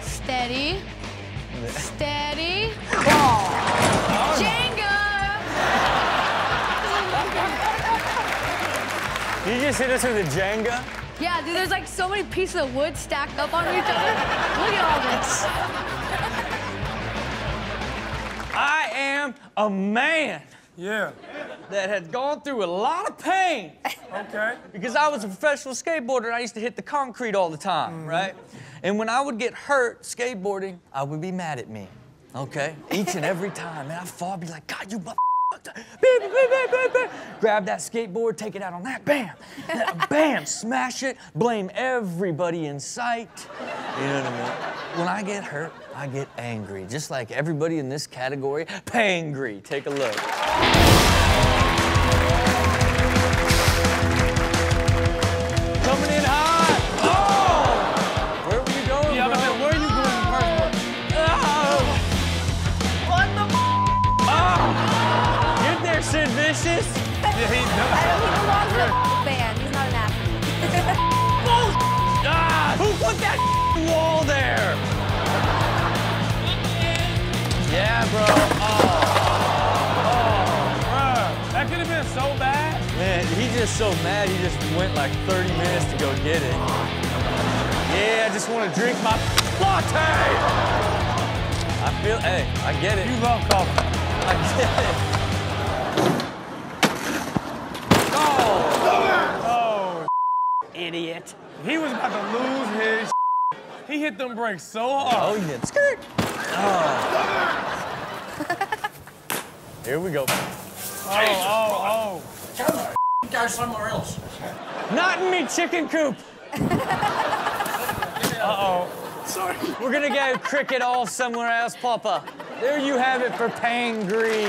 Steady. Steady. Oh. Jenga. You just hit us with a Jenga? Yeah, dude, there's like so many pieces of wood stacked up on each other. Look at all this. I am a man Yeah. that had gone through a lot of pain Okay. because I was a professional skateboarder and I used to hit the concrete all the time, mm-hmm. right? And when I would get hurt skateboarding, I would be mad at me, okay? Each and every time. And I'd fall, be like, God, you mother. Grab that skateboard, take it out on that, bam, that, bam, smash it, blame everybody in sight. You know what I mean? When I get hurt, I get angry, just like everybody in this category, pangry. Take a look. Wall there? Yeah, bro. Oh, oh Bruh, that could have been so bad. man, he's just so mad. He just went like 30 minutes to go get it. Yeah, I just want to drink my latte. I feel. Hey, I get it. You love coffee. I get it. Oh, Oh, idiot. he was about to lose his. He hit them brakes so Oh, hard. you did. Skirt. Oh. Here we go. Oh, oh, oh. Go somewhere else. Not in me chicken coop. Uh-oh. Sorry. We're gonna go cricket all somewhere else, Papa. There you have it for Pangry.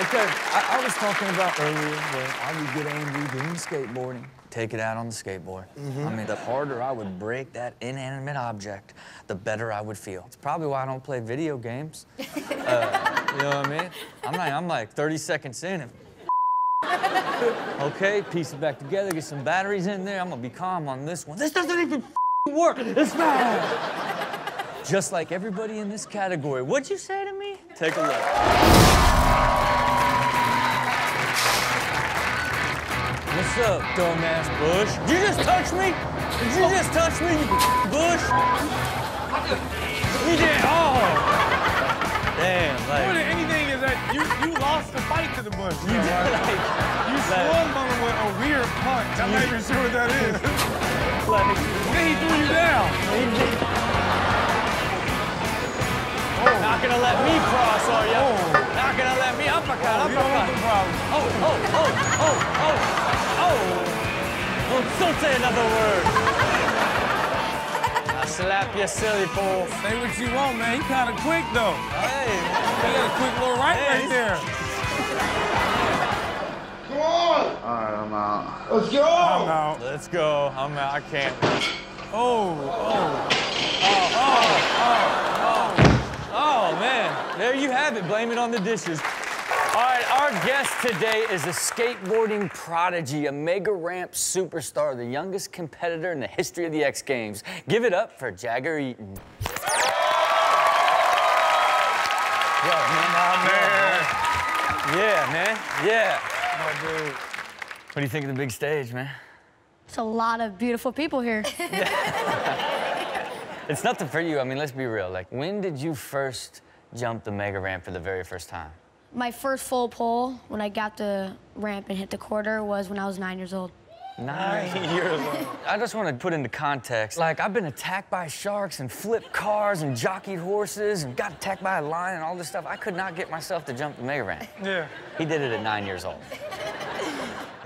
Okay, I, I was talking about earlier where I would get angry doing skateboarding, take it out on the skateboard. I mean, the harder I would break that inanimate object, the better I would feel. It's probably why I don't play video games. Uh, you know what I mean? I'm like, I'm like 30 seconds in and Okay, piece it back together, get some batteries in there. I'm gonna be calm on this one. This doesn't even work. It's bad. Just like everybody in this category. What'd you say to me? Take a look. What's up, dumbass Bush? Did you just touch me? Did you just touch me, you Bush? You did. Oh. Damn, More like. than anything is that you, you lost the fight to the bush. You did, like, You swung on him with a weird punch. I'm not even sure what that is. like, then he threw you down. he did. Oh. Not gonna let me cross, are ya? Oh. Not gonna let me uppercut, oh, You uppercut. Oh, oh, oh, oh, oh, oh. Well, don't say another word. I slap your silly fool. Say what you want, man. He kind of quick, though. Hey, He got a quick little right Hey, right there. Come on! All right, I'm out. Let's go! I'm out. let's go. I'm out. I can't. Oh, oh. Oh, oh, oh, oh. Oh, man. There you have it. Blame it on the dishes. All right, our guest today is a skateboarding prodigy, a mega ramp superstar, the youngest competitor in the history of the X Games. Give it up for Jagger Eaton. Yo, man. Yeah, man. Yeah. My dude. What do you think of the big stage, man? It's a lot of beautiful people here. It's nothing for you. I mean, let's be real. Like, when did you first jump the mega ramp for the very first time? My first full pull when I got the ramp and hit the quarter was when I was nine years old. Nine years old. I just want to put into context. Like, I've been attacked by sharks and flipped cars and jockeyed horses and got attacked by a lion and all this stuff. I could not get myself to jump the mega ramp. Yeah. He did it at nine years old.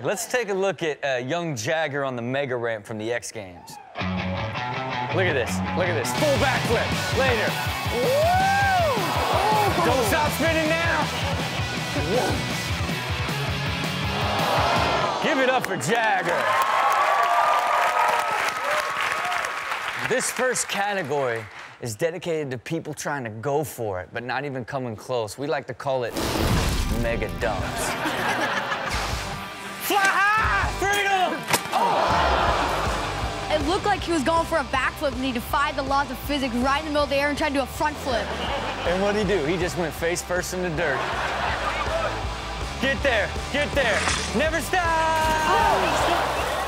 Let's take a look at uh, young Jagger on the mega ramp from the X Games. Look at this. Look at this. Full backflip. Later. Woo! Don't stop spinning now. Give it up for Jagger. This first category is dedicated to people trying to go for it, but not even coming close. We like to call it mega dumps. Fly high, freedom! Oh. It looked like he was going for a backflip and he defied the laws of physics right in the middle of the air and tried to do a front flip. And what'd he do? He just went face first in the dirt. Get there, get there. Never stop!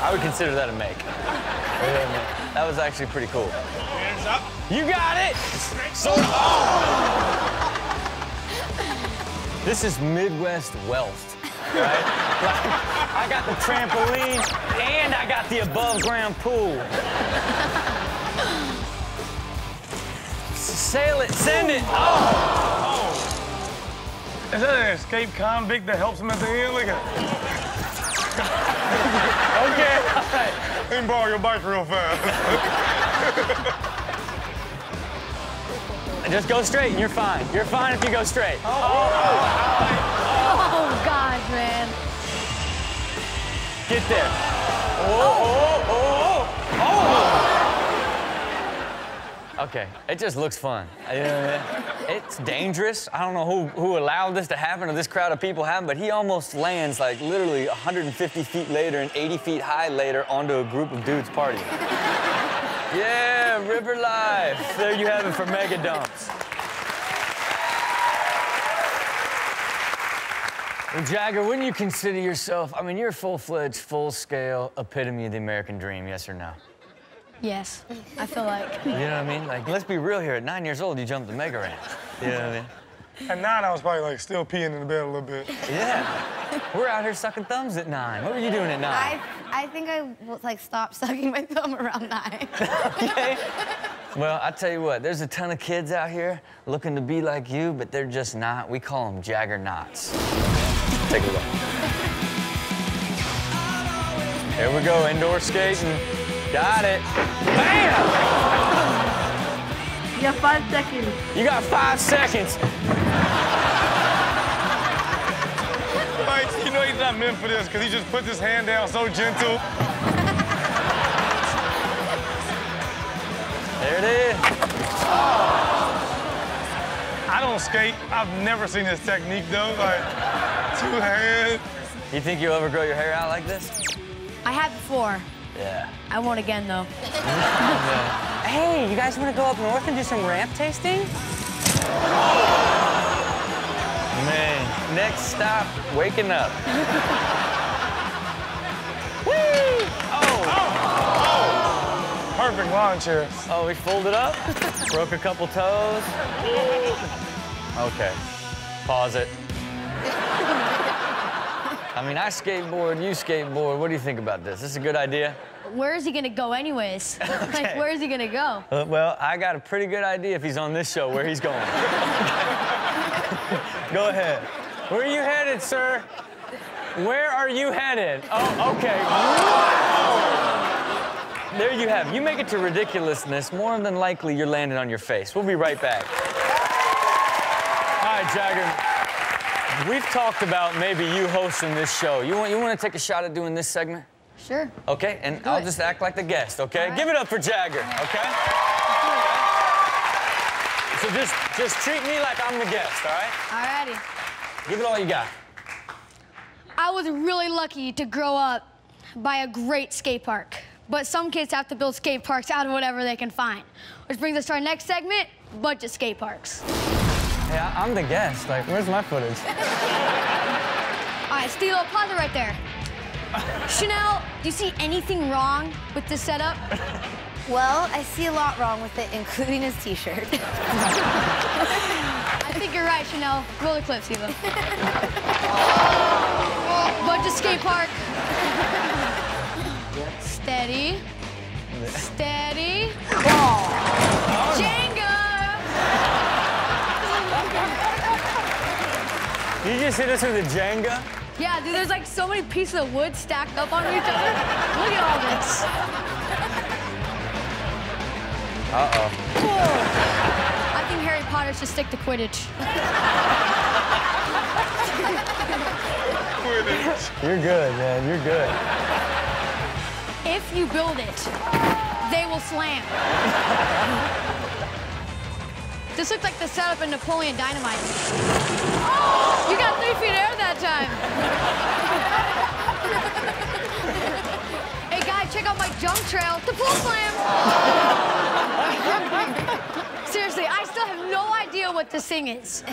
I would consider that a make. That was actually pretty cool. Hands up. You got it! So, This is Midwest wealth, right? Like, I got the trampoline and I got the above ground pool. Sail it, send it. Oh! oh. Is that an escaped convict that helps him at the end? Look at Okay, all right. Let me borrow your bike real fast. Just go straight and you're fine. You're fine if you go straight. Oh, oh, oh. gosh, man. Get there. Oh, oh, oh, oh. Okay, it just looks fun. It's dangerous. I don't know who, who allowed this to happen or this crowd of people happen, but he almost lands like literally 150 feet later and 80 feet high later onto a group of dudes partying. yeah, river life. There you have it for mega dumps. Well, Jagger, wouldn't you consider yourself, I mean, you're a full-fledged, full-scale epitome of the American dream, yes or no? Yes, I feel like. You know what I mean? Like, let's be real here. At nine years old, you jumped the mega ramp. You know what I mean? At nine, I was probably like still peeing in the bed a little bit. Yeah. We're out here sucking thumbs at nine. What were you doing at nine? I, I think I will, like stopped sucking my thumb around nine. okay. Well, I tell you what, there's a ton of kids out here looking to be like you, but they're just not. We call them Jaggernauts. Take a look. Here we go, indoor skating. Got it. Bam! You got five seconds. You got five seconds. Like, you know he's not meant for this because he just puts his hand down so gentle. There it is. I don't skate. I've never seen this technique though. Like, two hands. You think you'll ever grow your hair out like this? I have before. Yeah. I won't again, though. Hey, you guys want to go up north and do some ramp tasting? Man, next stop, waking up. Oh. Oh. Perfect lawn chair. Oh, we folded up, broke a couple toes. Okay, pause it. I mean, I skateboard, you skateboard. What do you think about this? This is a good idea? Where is he gonna go, anyways? like, where is he gonna go? Uh, well, I got a pretty good idea if he's on this show where he's going. Go ahead. Where are you headed, sir? Where are you headed? Oh, okay. There you have. You make it to ridiculousness, more than likely you're landing on your face. We'll be right back. Right, Jagger. We've talked about maybe you hosting this show. You want you want to take a shot at doing this segment? Sure. Okay, and I'll it. just act like the guest, okay? Right. Give it up for Jagger, okay? So just just treat me like I'm the guest, all right? Alrighty. Give it all you got. I was really lucky to grow up by a great skate park. But some kids have to build skate parks out of whatever they can find. Which brings us to our next segment, budget skate parks. Hey, I- I'm the guest. Like, where's my footage? All right, Steelo, pause it right there. Chanel, do you see anything wrong with this setup? well, I see a lot wrong with it, including his t-shirt. I think you're right, Chanel. Roll the clips, Eva. Budget skate park. Steady. Steady. Oh. Jenga. You just hit us with a Jenga? Yeah, dude, there's like so many pieces of wood stacked up on each other. Look at all this. Uh-oh. I think Harry Potter should stick to Quidditch. Quidditch. You're good, man. You're good. If you build it, they will slam. this looks like the setup in Napoleon Dynamite. Oh, you got three feet air that time. hey, guys, check out my Jump Trail to Pool Slam. Seriously, I still have no idea what this thing is.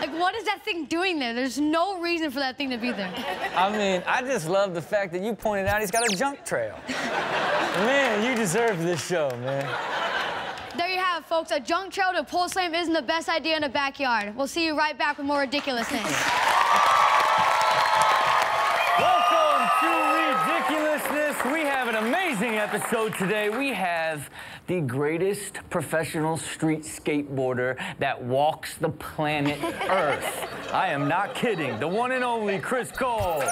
Like, what is that thing doing there? There's no reason for that thing to be there. I mean, I just love the fact that you pointed out he's got a junk trail. man, you deserve this show, man. There you have it, folks. A junk trail to Pool Slam isn't the best idea in the backyard. We'll see you right back with more ridiculousness. Welcome to Ridiculousness. We have an amazing episode today. We have the greatest professional street skateboarder that walks the planet Earth. I am not kidding. The one and only Chris Cole.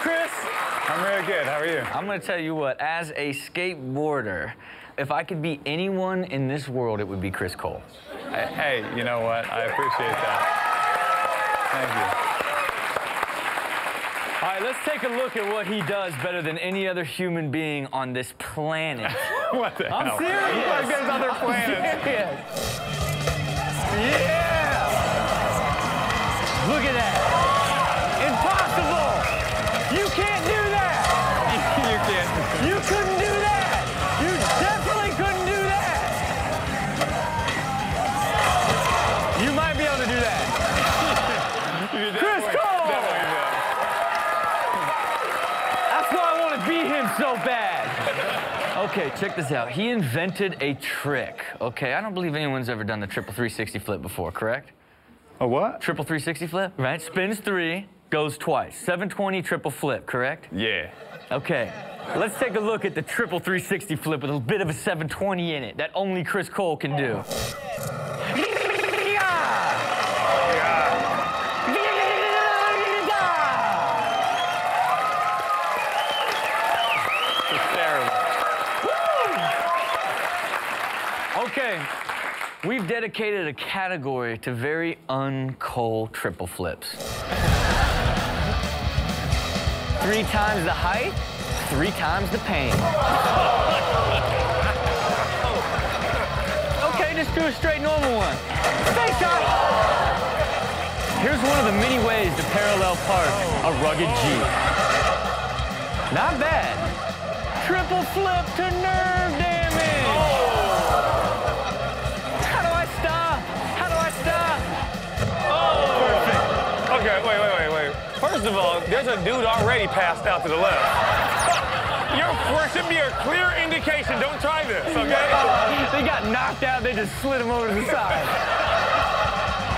Chris? I'm really good. How are you? I'm gonna tell you what, as a skateboarder, if I could be anyone in this world, it would be Chris Cole. Hey, you know what? I appreciate that. Thank you. All right, let's take a look at what he does better than any other human being on this planet. What the hell? I'm hell? serious. Like there's other planets. Serious. Yeah! Okay, check this out. He invented a trick. Okay, I don't believe anyone's ever done the triple 360 flip before, correct? A what? Triple 360 flip, right? Spins three, goes twice. 720 triple flip, correct? Yeah. Okay, let's take a look at the triple 360 flip with a bit of a 720 in it that only Chris Cole can do. We've dedicated a category to very uncole triple flips. Three times the height, three times the pain. Okay, just do a straight normal one. Face shot. Here's one of the many ways to parallel park a rugged Jeep. Not bad. Triple flip to nerve damage. Okay, wait, wait, wait, wait. First of all, there's a dude already passed out to the left. Your there should be a clear indication. Don't try this, okay? They got knocked out, they just slid him over to the side.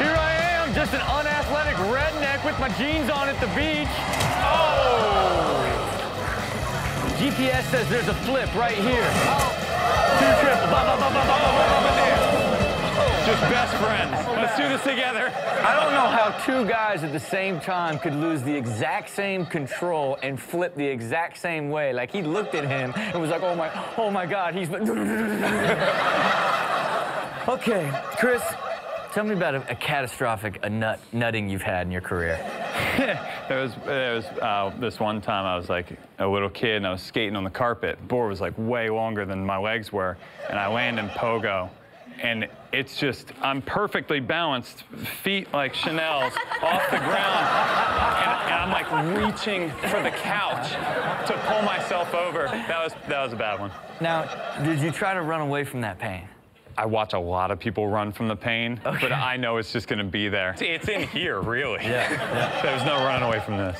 Here I am, just an unathletic redneck with my jeans on at the beach. Oh! GPS says there's a flip right here. Two triple. Ba, ba, ba, Just best friends. Let's do this together. I don't know how two guys at the same time could lose the exact same control and flip the exact same way. Like he looked at him and was like, "Oh my, oh my God, he's." okay, Chris, tell me about a, a catastrophic a nut nutting you've had in your career. There was, there was uh, this one time I was like a little kid and I was skating on the carpet. Board was like way longer than my legs were, and I land in pogo. And it's just, I'm perfectly balanced, feet like Chanel's off the ground. And, and I'm like reaching for the couch to pull myself over. That was, that was a bad one. Now, did you try to run away from that pain? I watch a lot of people run from the pain, Okay. but I know it's just gonna be there. It's in here, really. Yeah, There's no running away from this.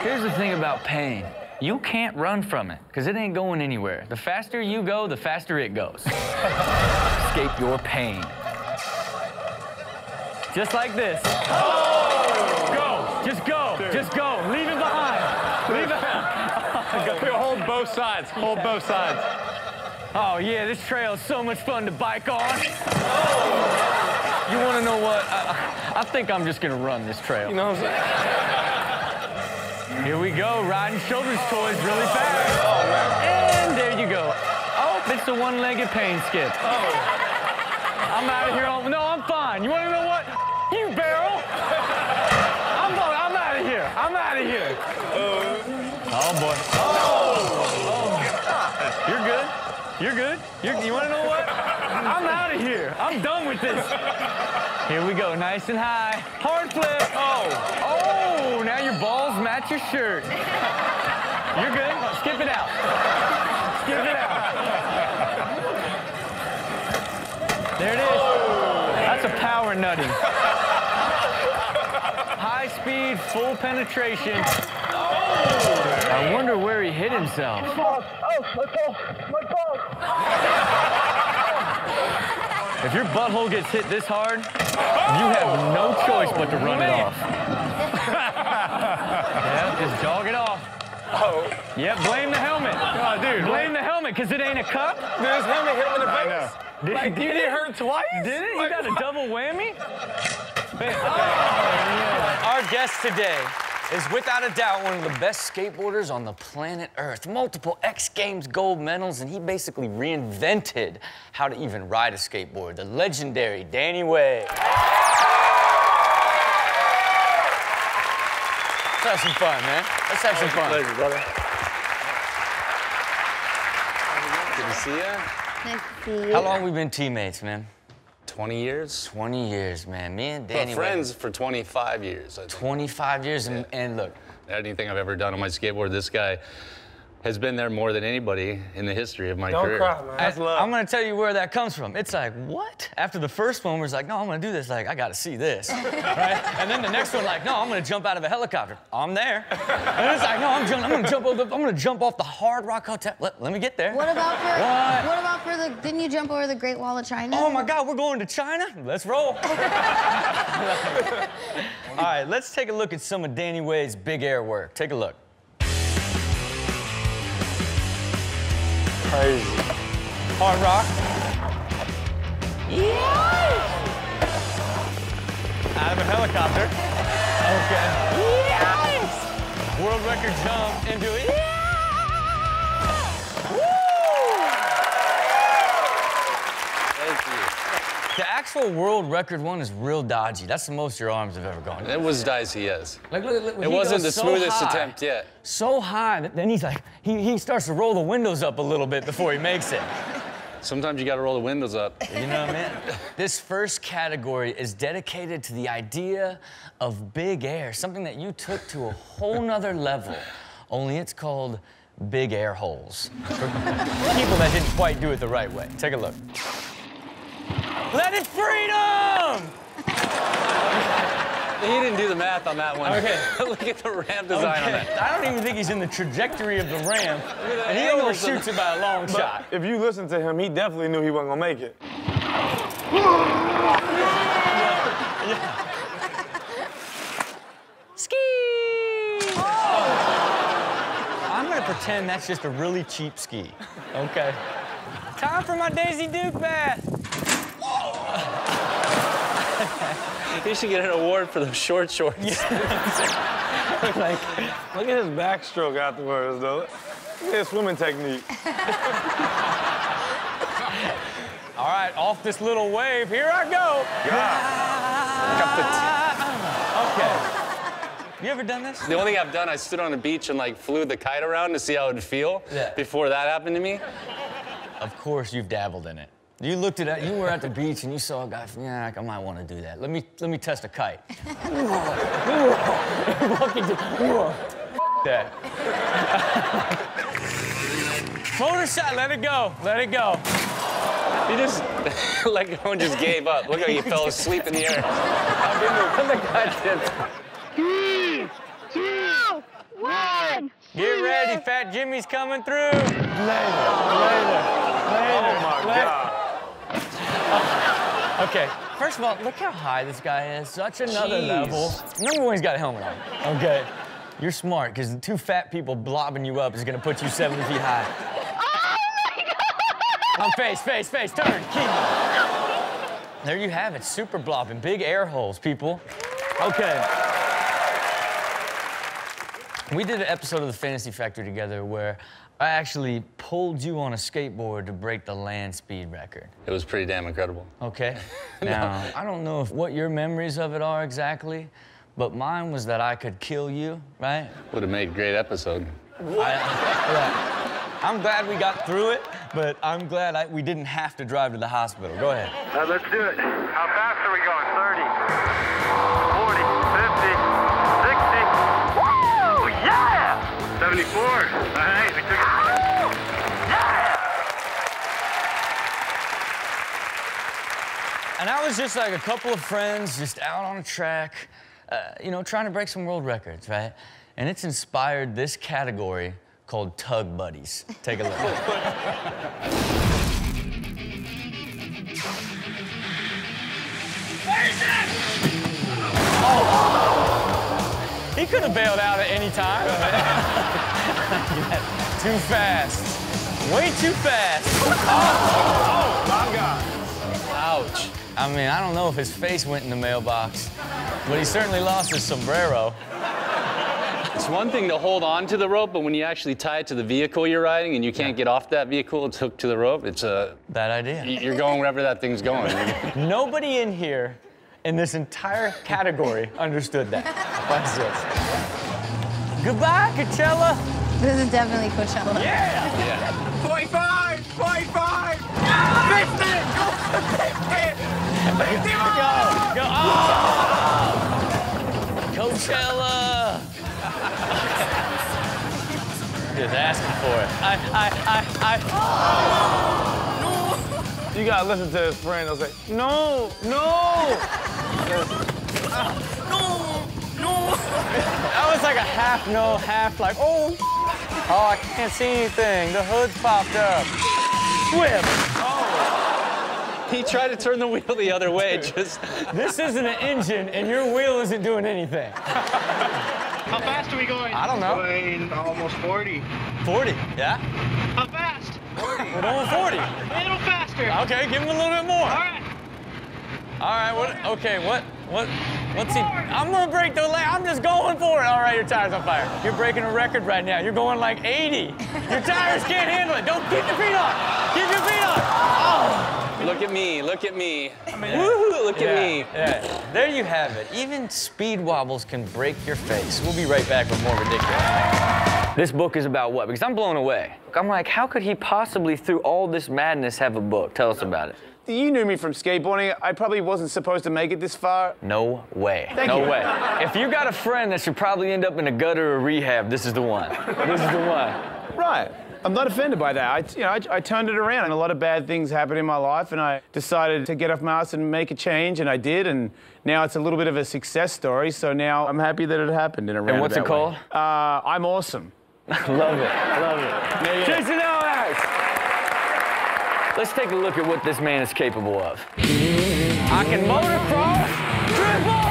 Here's the thing about pain. You can't run from it, because it ain't going anywhere. The faster you go, the faster it goes. Escape your pain. Just like this. Oh! Go! Just go! Just go! Leave it behind! Leave it behind! Hold both sides. Hold both sides. Oh yeah, this trail is so much fun to bike on. Oh. You wanna know what? I, I think I'm just gonna run this trail. You know what I'm saying? Here we go, riding children's toys really fast. And there you go. Oh, it's a one-legged pain skip. Oh. I'm out of here. on- No, I'm fine. You want to know what? You barrel. I'm going. I'm out of here. I'm out of here. Oh, oh boy. Oh. oh. You're good. You're good. You're, you want to know what? I'm out of here. I'm done with this. Here we go. Nice and high. Hard flip. Oh. Oh. Now your balls Match your shirt. You're good. Skip it out. Skip it out. There it is. That's a power nutting. High speed, full penetration. I wonder where he hit himself. If your butthole gets hit this hard, you have no choice but to run it off. yeah, just jog it off. Oh, Yeah, blame the helmet. Oh, dude. Blame the helmet, because it ain't a cup. dude, his helmet hit him in the face. know. Did, Like, did did it hurt twice? Did it? You got a double whammy? Oh, Our guest today is without a doubt one of the best skateboarders on the planet Earth. Multiple X Games gold medals, and he basically reinvented how to even ride a skateboard. The legendary Danny Way. Let's have some fun, man. Let's have some fun. Pleasure, brother. Good to see you. Nice to see you. How long we been teammates, man? 20 years. 20 years, man. Me and But Danny Way- friends for 25 years. I think. 25 years, and, and look, Anything I've ever done on my skateboard, this guy has been there more than anybody in the history of my Don't career. cry, man. That's I, love. I'm gonna tell you where that comes from. It's like, what? After the first one, was like, no, I'm gonna do this. Like, I gotta see this, right? And then the next one, like, no, I'm gonna jump out of a helicopter. I'm there. And it's like, no, I'm, jump, I'm gonna jump. Over, I'm gonna jump off the Hard Rock Hotel. Let, let me get there. What about for What? what about for the didn't you jump over the Great Wall of China? Oh my God, we're going to China? Let's roll. All right, let's take a look at some of Danny Way's big air work. Take a look. Crazy. Hard Rock. Yes! Out of a helicopter. Okay. Yes! World record jump into it. Thank The actual world record one is real dodgy. That's the most your arms have ever gone. It was dicey, yes. Like, look, look, It wasn't the so smoothest high, attempt yet. So high that then he's like, he, he starts to roll the windows up a little bit before he makes it. Sometimes you got to roll the windows up. You know what I mean? This first category is dedicated to the idea of big air, something that you took to a whole nother level. Only it's called big air holes. For people that didn't quite do it the right way. Take a look. Let it freedom! He didn't do the math on that one. Okay. Look at the ramp design on that. I don't even think he's in the trajectory of the ramp, and he angles of- overshoots it by a long But shot. if you listen to him, he definitely knew he wasn't gonna make it. Ski! Oh! I'm gonna pretend that's just a really cheap ski. Okay. Time for my Daisy Duke bath. He should get an award for those short shorts. Like, look at his backstroke afterwards, though. Look at his swimming technique. All right, off this little wave. Here I go. Okay. You ever done this? The only thing I've done, I stood on the beach and like flew the kite around to see how it would feel Yeah. before that happened to me. Of course, you've dabbled in it. You looked at it. You were at the beach and you saw a guy. Yeah, I might want to do that. Let me let me test a kite. that. Motor shot. Let it go. Let it go. He just let go and just gave up. Look how he fell asleep in the air. The guy did. Get ready, Fat Jimmy's coming through. Later, later, Oh my God. Okay. First of all, look how high this guy is. Such another Jeez. level. Number one, he's got a helmet on. Okay. You're smart, because two fat people blobbing you up is gonna put you 70 feet high. Oh my God! On face, face, face, turn, keep. There you have it, super blobbing, big air holes, people. Okay. We did an episode of the Fantasy Factory together where I actually pulled you on a skateboard to break the land speed record. It was pretty damn incredible. Okay. Now, I don't know if what your memories of it are exactly, but mine was that I could kill you, right? Would have made a great episode. I, yeah. I'm glad we got through it, but I'm glad I, we didn't have to drive to the hospital. Go ahead. Uh, let's do it. How fast are we going? 30, 40, 50, 60. Woo! 74. All right, we took And I was just like a couple of friends just out on a track, uh, you know, trying to break some world records, right? And it's inspired this category called Tug Buddies. Take a look. He could have bailed out at any time. too fast. Way too fast. Oh, God. Ouch. I mean, I don't know if his face went in the mailbox, but he certainly lost his sombrero. It's one thing to hold on to the rope, but when you actually tie it to the vehicle you're riding and you can't get off that vehicle, it's hooked to the rope. It's a Bad idea. you're going wherever that thing's going. Nobody in here in this entire category understood that. Watch this. Goodbye, Coachella. This is definitely Coachella. Yeah. 45! 45! Go, go. Oh! Coachella! Just asking for it. I, I, I, I. No. You gotta listen to his friend. They'll say, no, no. No, no. That was like a half no, half like, oh. Oh, I can't see anything. The hood's popped up. Whip. He tried to turn the wheel the other way. Just This isn't an engine, and your wheel isn't doing anything. How fast are we going? I don't know. Going almost 40. 40, yeah? How fast? We're going 40. A little faster. Okay, give him a little bit more. All right. All right, what? Okay, what? What? What's he? I'm gonna break the leg. I'm just going for it. All right, your tire's on fire. You're breaking a record right now. You're going like 80. Your tires can't handle it. Don't keep your feet on. Keep your feet on. Look at me, look at me. Woohoo, look at me. Yeah. There you have it. Even speed wobbles can break your face. We'll be right back with more ridiculous. This book is about what? Because I'm blown away. I'm like, how could he possibly, through all this madness, have a book? Tell us about it. You knew me from skateboarding. I probably wasn't supposed to make it this far. No way. Thank no you. way. If you got a friend that should probably end up in a gutter or rehab, this is the one. This is the one. Right. I'm not offended by that. I, you know, I, I turned it around, and a lot of bad things happened in my life, and I decided to get off my ass and make a change, and I did, and now it's a little bit of a success story. So now I'm happy that it happened in a And what's it roundabout way. Uh, I'm awesome. Love it. Love it. Jason Ellis. Let's take a look at what this man is capable of. I can motocross, dribble,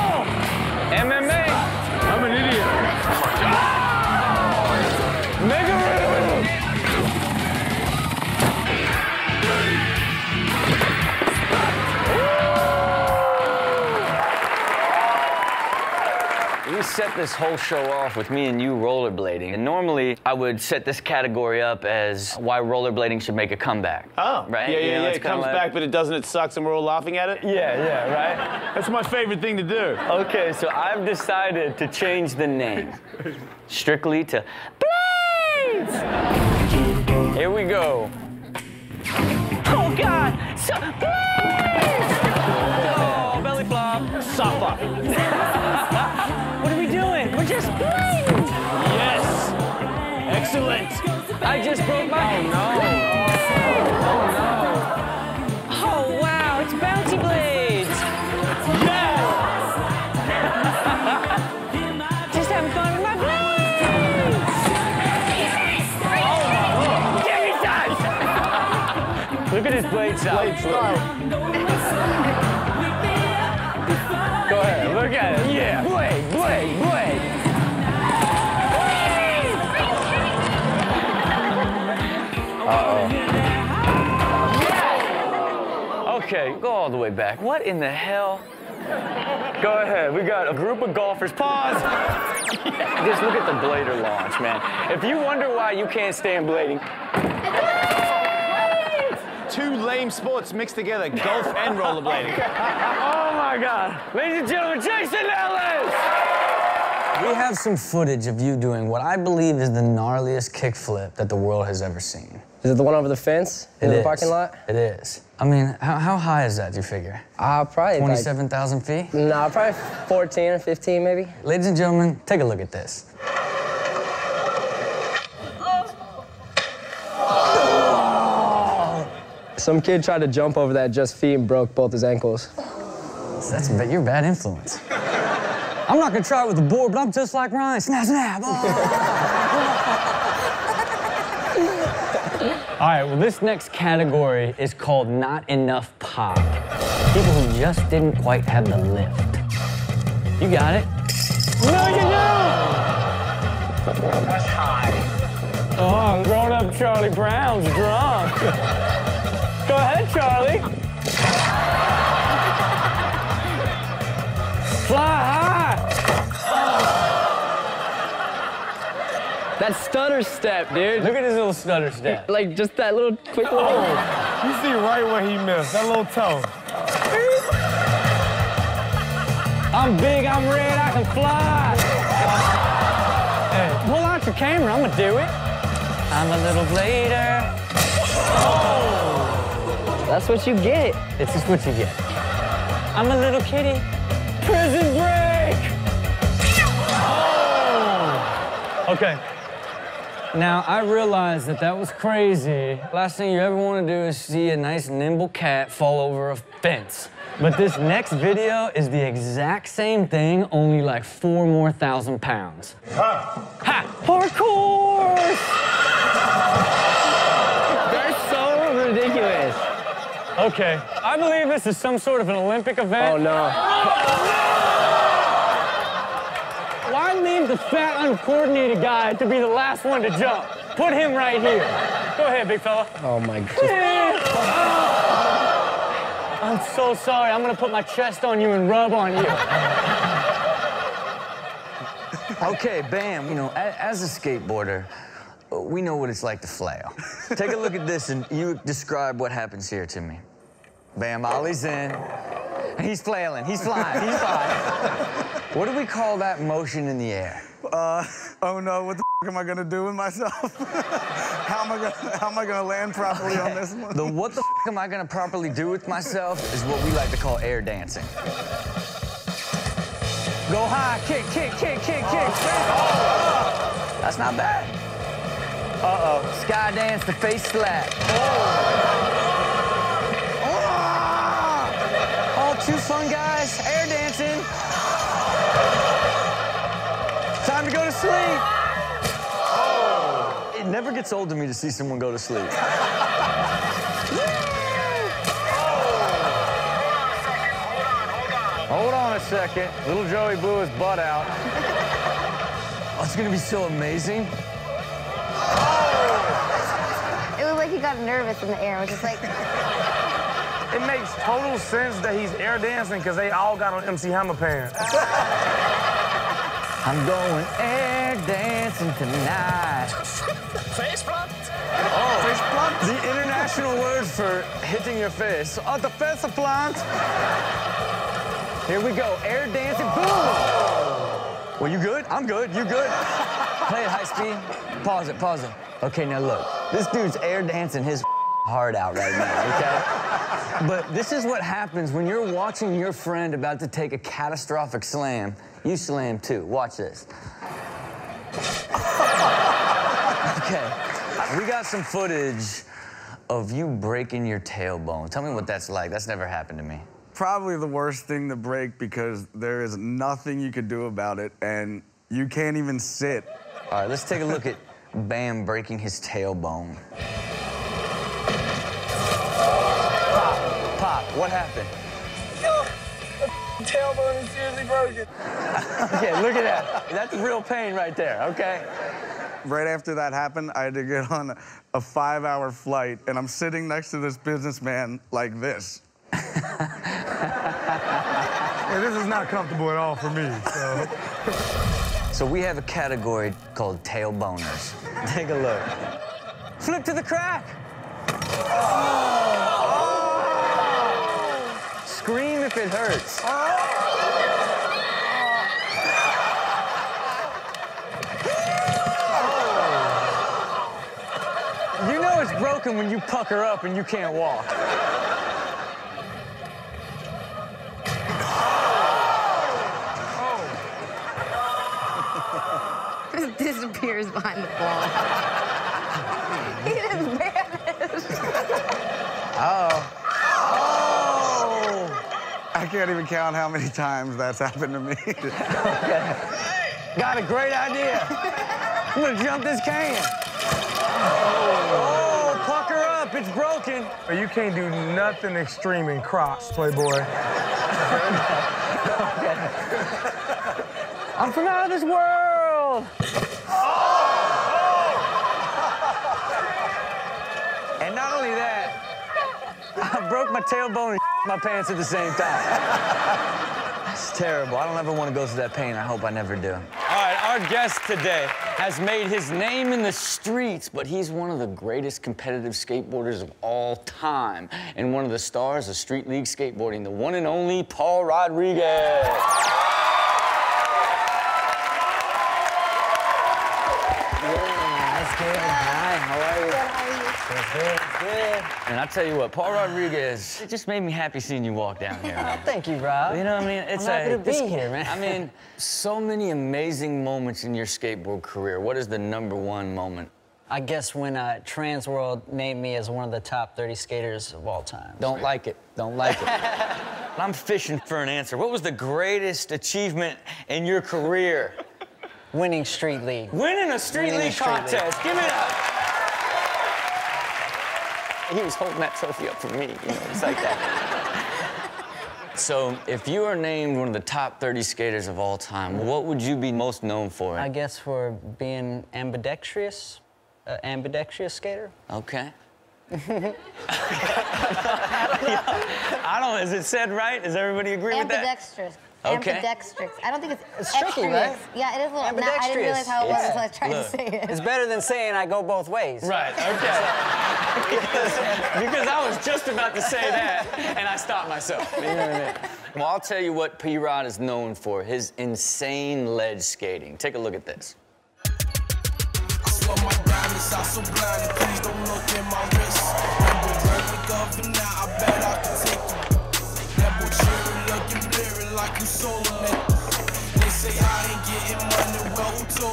set this whole show off with me and you rollerblading. And normally I would set this category up as why rollerblading should make a comeback. Oh, right? Yeah, yeah, You know, yeah. It comes like- back, but it doesn't. It sucks, and we're all laughing at it. Yeah, yeah, right? That's my favorite thing to do. Okay, so I've decided to change the name strictly to Blades! Here we go. Oh, God! So, Blades! Oh, belly flop. Suffer. what just Blades! Yes. Excellent. I just broke my. Oh, no. Oh, wow, it's Bouncy Blades! Yes! just having fun with my blades! Oh, me! Look at his blade sound. Go Okay, go all the way back. What in the hell? Go ahead. We got a group of golfers. Pause. Just look at the blader launch, man. If you wonder why you can't stand blading, Two lame sports mixed together: golf and rollerblading. oh my God. Ladies and gentlemen, Jason Ellis! We have some footage of you doing what I believe is the gnarliest kickflip that the world has ever seen. Is it the one over the fence in It the is. parking lot? It is. I mean, how, how high is that, do you figure? Uh, probably 27,000 like, feet? No, nah, probably 14 or 15, maybe. Ladies and gentlemen, take a look at this. Some kid tried to jump over that just feet and broke both his ankles. That's a you're a bad influence. I'm not gonna try it with the board, but I'm just like Ryan. Snap, snap. Oh. All right, well, this next category is called Not Enough Pop. People who just didn't quite have the lift. You got it. No, you don't! That's high. Oh, grown up Charlie Brown's drunk. Go ahead, Charlie. Fly high! That stutter step, dude. Look at his little stutter step. Like just that little quick little. Oh. You see right where he missed, that little toe. I'm big, I'm red, I can fly. Hey, pull out your camera, I'm gonna do it. I'm a little blader. Oh! That's what you get. This is what you get. I'm a little kitty. Prison break! Oh! Okay. Now, I realize that that was crazy. Last thing you ever want to do is see a nice nimble cat fall over a fence. But this next video is the exact same thing, only like four more thousand pounds. Ha! Ha! Parkour! That's so ridiculous. Okay, I believe this is some sort of an Olympic event. Oh no. Oh, Why leave the fat, uncoordinated guy to be the last one to jump? Put him right here. Go ahead, big fella. Oh my god. I'm so sorry. I'm gonna put my chest on you and rub on you. Okay, Bam, you know, a- as a skateboarder, we know what it's like to flail. Take a look at this and you describe what happens here to me. Bam, Ollie's in. He's flailing, he's flying, he's flying. What do we call that motion in the air? Uh, oh no, what the f- am I gonna do with myself? how am I gonna how am I gonna land properly on this one? The what the f am I gonna properly do with myself is what we like to call air dancing. Go high, kick, kick, kick, kick, kick. Oh. That's not bad. Uh-oh. Sky dance, the face slap. All too fun, guys. Air dancing. Time to go to sleep. Oh. It never gets old to me to see someone go to sleep. Hold on a second. Little Joey blew his butt out. Oh, it's gonna be so amazing. It was like he got nervous in the air. It was just like, It makes total sense that he's air dancing because they all got on MC Hammer pants. I'm going air dancing tonight. Face plant? Oh, face plant? The international word for hitting your face. Oh, the face plant. Here we go, air dancing, boom! Well, you good? I'm good, you good? Play it high speed. Pause it, pause it. Okay, now look, this dude's air dancing his heart out right now, okay? But this is what happens when you're watching your friend about to take a catastrophic slam. You slam too. Watch this. Okay, we got some footage of you breaking your tailbone. Tell me what that's like. That's never happened to me. Probably the worst thing to break because there is nothing you could do about it, and you can't even sit. All right, let's take a look at Bam breaking his tailbone. Pop, Pop, what happened? Yo, the Tailbone is seriously broken. Okay, look at that. That's real pain right there, okay? Right after that happened, I had to get on a five-hour flight, and I'm sitting next to this businessman like this. Yeah, this is not comfortable at all for me, so. So we have a category called tailboners. Take a look. Flip to the crack. Scream if it hurts. Oh. You know it's broken when you pucker up and you can't walk. disappears behind the wall. he just vanished. Oh. I can't even count how many times that's happened to me. Got a great idea. I'm gonna jump this can. Oh, pucker up, it's broken. But you can't do nothing extreme in Crocs, Playboy. I'm from out of this world. And not only that, I broke my tailbone and my pants at the same time. That's terrible. I don't ever want to go through that pain. I hope I never do. All right, our guest today has made his name in the streets, but he's one of the greatest competitive skateboarders of all time and one of the stars of Street League skateboarding, the one and only Paul Rodriguez. Good, good. And I tell you what, Paul Rodriguez, it just made me happy seeing you walk down here. Thank you, Rob. You know what I mean? It's I'm happy a, to be this- here, man. I mean, so many amazing moments in your skateboard career. What is the number one moment? I guess when uh, Trans World named me as one of the top 30 skaters of all time. Don't like it. Don't like it. I'm fishing for an answer. What was the greatest achievement in your career? Winning Street League. Winning a street Winning a league street league. contest. Give it up. He was holding that trophy up for me. You know, it's like that. so, if you are named one of the top 30 skaters of all time, what would you be most known for? I guess for being ambidextrous, uh, ambidextrous skater. Okay. I don't. Is it said right? Does everybody agree with that? Ambidextrous. Okay. Ambidextrous. I don't think it's. It's tricky, right? Yeah, it is a little. Now, I didn't realize how it was until I tried Look. to say it. It's better than saying I go both ways. Right. Okay. because, because I was just about to say that, and I stopped myself. You know what I mean? Well, I'll tell you what P. Rod is known for: his insane ledge skating. Take a look at this.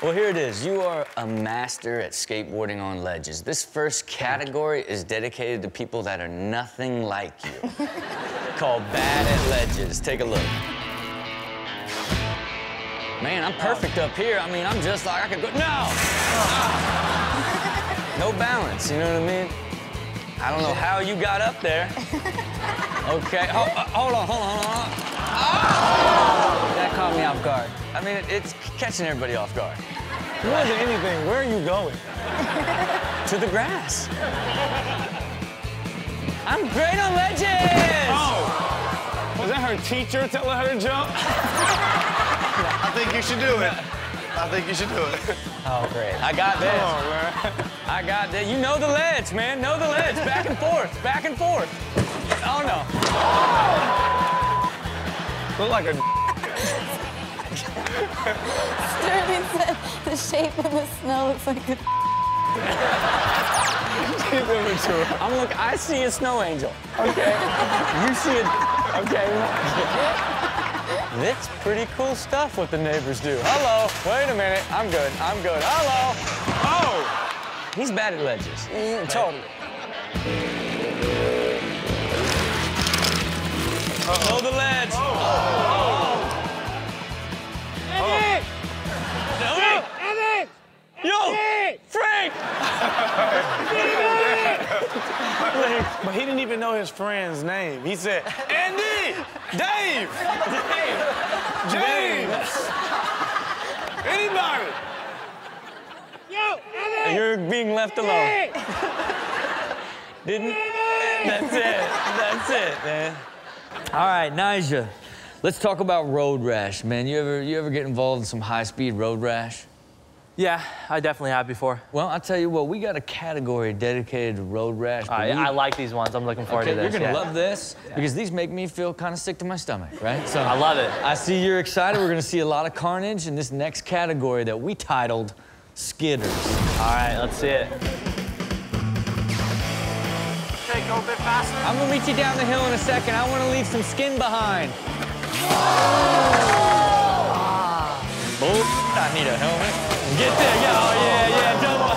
Well, here it is. You are a master at skateboarding on ledges. This first category is dedicated to people that are nothing like you, called bad at ledges. Take a look. Man, I'm perfect up here. I mean, I'm just like, I could go, no! Ah. No balance, you know what I mean? I don't know how you got up there. Okay, ho- uh, hold on, hold on, hold on. That caught me off guard. I mean, it's catching everybody off guard. More than anything, where are you going? To the grass. I'm great on ledges! Oh! Was that her teacher telling her to jump? I think you should do it. I think you should do it. Oh, great. I got this. Come on, man. I got this. You know the ledge, man. Know the ledge. Back and forth. Back and forth. Oh, no. Look like a Sterling said the shape of the snow looks like a. I'm look. I see a snow angel. Okay. You see it. Okay. That's pretty cool stuff what the neighbors do. Hello. Wait a minute. I'm good. I'm good. Hello. Oh. He's bad at ledges. Mm, totally. Know the ledge. Evan! Evan! Yo! Frank! But he didn't even know his friend's name. He said, Andy! Dave! James! Anybody! Yo, Andy! You're being left alone. Didn't? That's it. That's it, man. All right, Nyjah. Let's talk about road rash, man. You ever you ever get involved in some high-speed road rash? Yeah, I definitely have before. Well, I'll tell you what, we got a category dedicated to road rash. but I, we- I like these ones. I'm looking forward Okay, to this. you're gonna yeah. love this because these make me feel kind of sick to my stomach, right? So I love it. I see you're excited. We're gonna see a lot of carnage in this next category that we titled Skidders. All right, let's see it. Okay, go a bit faster. I'm gonna meet you down the hill in a second. I want to leave some skin behind. Oh, I need a helmet. Get there, yeah, oh, yeah, yeah, double.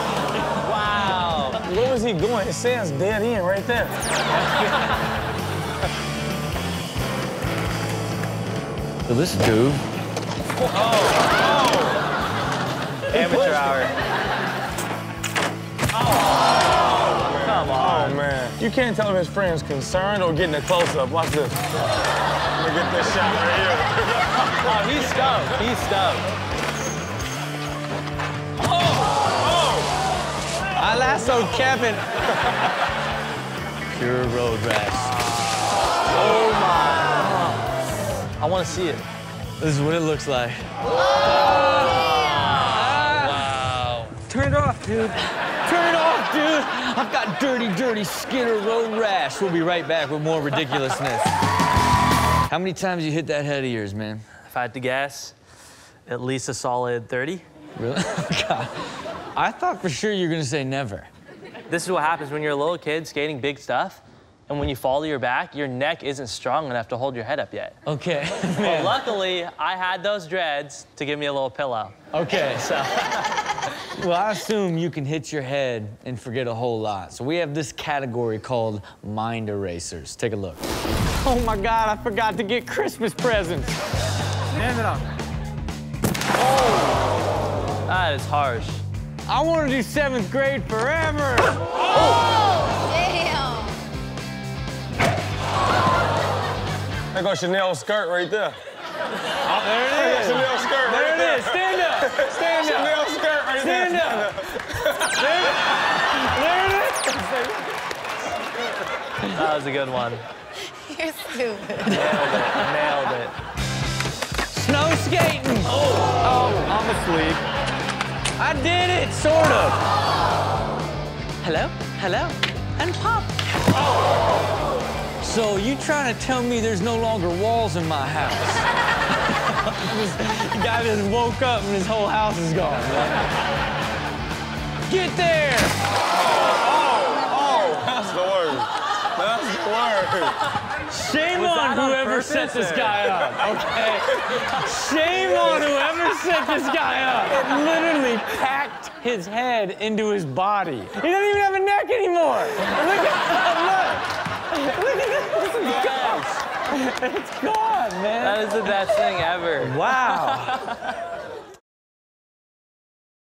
Wow. Where was he going? It says dead end right there. So this dude. Oh, oh. Amateur hour. Oh, come on. Oh, man. You can't tell if his friend's concerned or getting a close-up. Watch this. Look at this shot right here. Oh, he's stumped. He's stumped. I lassoed Kevin. Pure road rash. Oh my. I want to see it. This is what it looks like. Wow. Turn it off, dude. Turn it off, dude. I've got dirty, dirty Skinner road rash. We'll be right back with more ridiculousness. How many times you hit that head of yours, man? If I had to guess, at least a solid 30. Really? Oh, God. I thought for sure you were gonna say never. This is what happens when you're a little kid skating big stuff, and when you fall to your back, your neck isn't strong enough to hold your head up yet. Okay. Well, luckily, I had those dreads to give me a little pillow. Okay. So, Well, I assume you can hit your head and forget a whole lot. So we have this category called mind erasers. Take a look. Oh my God, I forgot to get Christmas presents. Stand it up. that is harsh. I want to do seventh grade forever. Oh damn. There goes Chanel's skirt right there. Oh, there it is. Chanel skirt There right it there. is. Stand up. Stand up. Chanel skirt right Stand there. up. There, there it is. That was a good one. You're stupid. Nailed it. Nailed it. Snow skating. Oh, I'm asleep. I did it, sort of. Hello, hello, and pop. So you trying to tell me there's no longer walls in my house? this guy just woke up and his whole house is gone. Get there! Oh, that's the word. That's the word. Shame on that on whoever set this guy up, okay? Shame on whoever set this guy up. It literally packed his head into his body. He doesn't even have a neck anymore. Look at look. Look at this. It's gone. It's gone, man. That is the best thing ever. Wow.